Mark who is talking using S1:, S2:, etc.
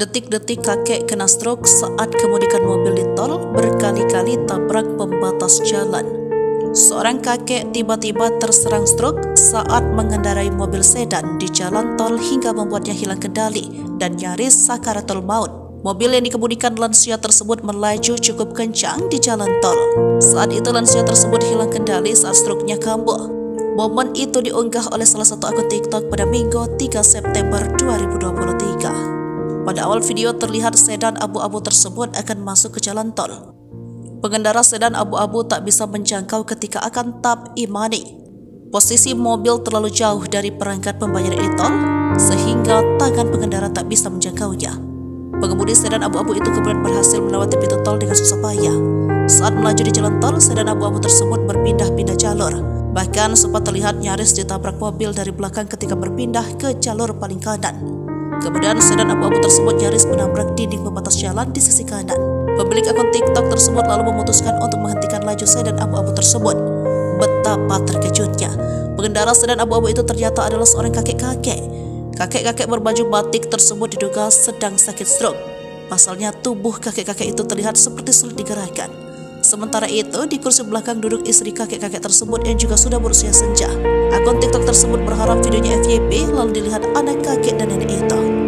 S1: Detik-detik kakek kena stroke saat kemudikan mobil di tol berkali-kali tabrak pembatas jalan. Seorang kakek tiba-tiba terserang stroke saat mengendarai mobil sedan di jalan tol hingga membuatnya hilang kendali dan nyaris sakaratul maut. Mobil yang dikemudikan lansia tersebut melaju cukup kencang di jalan tol. Saat itu lansia tersebut hilang kendali saat stroke-nya kambuh. Momen itu diunggah oleh salah satu akun TikTok pada Minggu 3 September 2023. Pada awal video terlihat sedan abu-abu tersebut akan masuk ke jalan tol. Pengendara sedan abu-abu tak bisa menjangkau ketika akan tap imani. Posisi mobil terlalu jauh dari perangkat pembayaran e-tol sehingga tangan pengendara tak bisa menjangkaunya. Pengemudi sedan abu-abu itu kemudian berhasil melewati pintu tol dengan susah payah. Saat melaju di jalan tol, sedan abu-abu tersebut berpindah-pindah jalur. Bahkan sempat terlihat nyaris ditabrak mobil dari belakang ketika berpindah ke jalur paling kanan. Kemudian sedan abu-abu tersebut nyaris menabrak dinding pembatas jalan di sisi kanan. Pemilik akun TikTok tersebut lalu memutuskan untuk menghentikan laju sedan abu-abu tersebut. Betapa terkejutnya, pengendara sedan abu-abu itu ternyata adalah seorang kakek-kakek. Kakek-kakek berbaju batik tersebut diduga sedang sakit stroke. Pasalnya tubuh kakek-kakek itu terlihat seperti sulit digerakkan. Sementara itu, di kursi belakang duduk istri kakek-kakek tersebut yang juga sudah berusia senja. Akun TikTok tersebut berharap videonya FYP lalu dilihat anak kakek dan nenek itu.